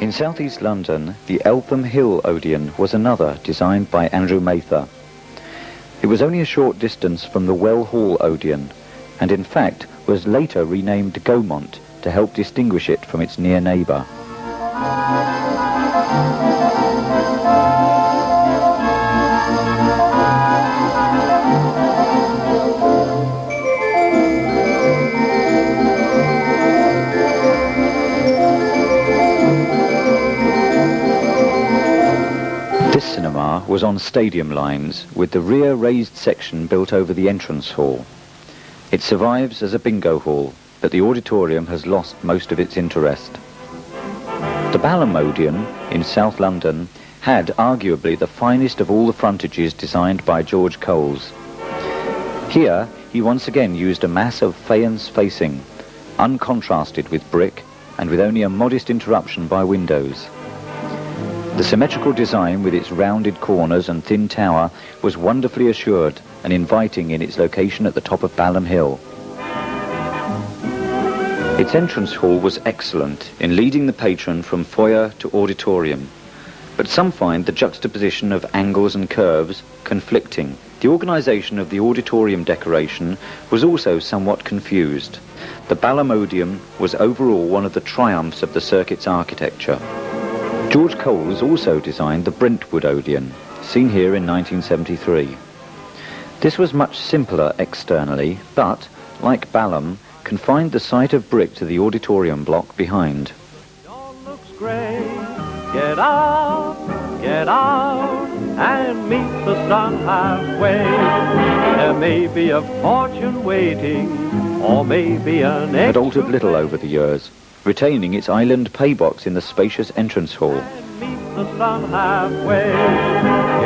In southeast London, the Eltham Hill Odeon was another designed by Andrew Mather. It was only a short distance from the Well Hall Odeon, and in fact was later renamed Gaumont to help distinguish it from its near neighbour. Was on stadium lines with the rear raised section built over the entrance hall. It survives as a bingo hall, but the auditorium has lost most of its interest. The Balham Odeon in South London had arguably the finest of all the frontages designed by George Coles. Here, he once again used a mass of faience facing, uncontrasted with brick and with only a modest interruption by windows. The symmetrical design with its rounded corners and thin tower was wonderfully assured and inviting in its location at the top of Balham Hill. Its entrance hall was excellent in leading the patron from foyer to auditorium, but some find the juxtaposition of angles and curves conflicting. The organisation of the auditorium decoration was also somewhat confused. The Balham Odeon was overall one of the triumphs of the circuit's architecture. George Coles also designed the Brentwood Odeon, seen here in 1973. This was much simpler externally, but, like Balham, confined the sight of brick to the auditorium block behind. Get out, get out, and meet the sun halfway. There may be a fortune waiting, or maybe an Had altered little over the years retaining its island paybox in the spacious entrance hall.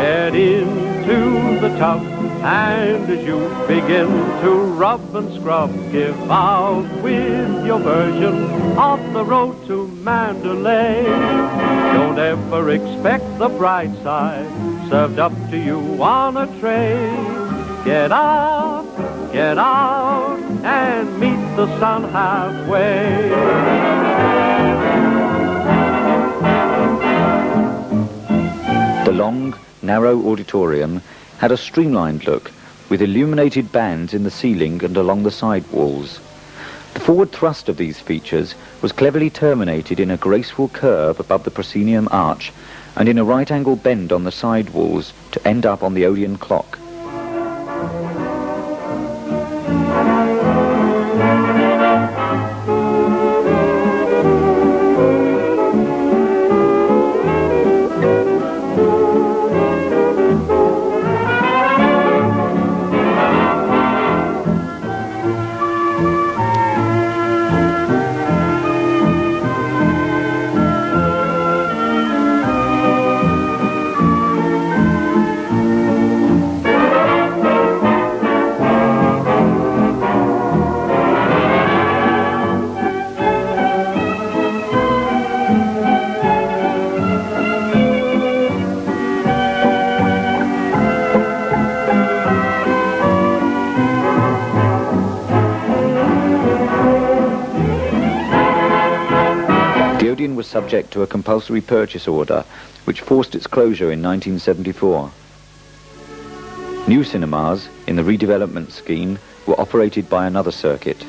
Get into the tub, and as you begin to rub and scrub, give out with your version of the road to Mandalay. Don't ever expect the bright side served up to you on a tray. Get out, get out, and meet the sun halfway. The long, narrow auditorium had a streamlined look with illuminated bands in the ceiling and along the side walls. The forward thrust of these features was cleverly terminated in a graceful curve above the proscenium arch and in a right angle bend on the side walls to end up on the Odeon clock. Subject to a compulsory purchase order, which forced its closure in 1974. New cinemas, in the redevelopment scheme, were operated by another circuit.